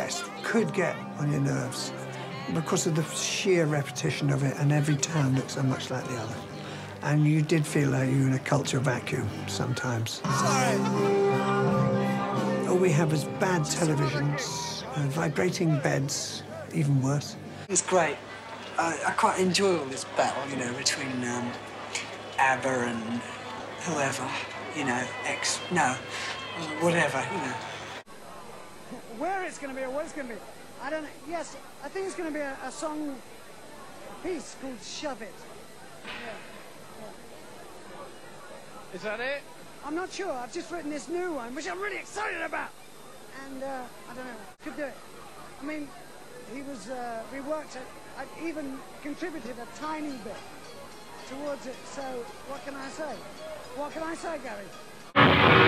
West could get on your nerves because of the sheer repetition of it, and every town looks so much like the other. And you did feel like you were in a culture vacuum sometimes. Sorry. All we have is bad televisions, uh, vibrating beds, even worse. It's great. I, I quite enjoy all this battle, you know, between um, ABBA and whoever, you know, ex, no, whatever, you know. Where it's going to be or what it's going to be, I don't know. Yes, I think it's going to be a, a song, a piece called Shove It. Yeah. Is that it? I'm not sure. I've just written this new one, which I'm really excited about. And uh, I don't know, could do it. I mean, he was, uh, we worked at, I even contributed a tiny bit towards it. So what can I say? What can I say, Gary?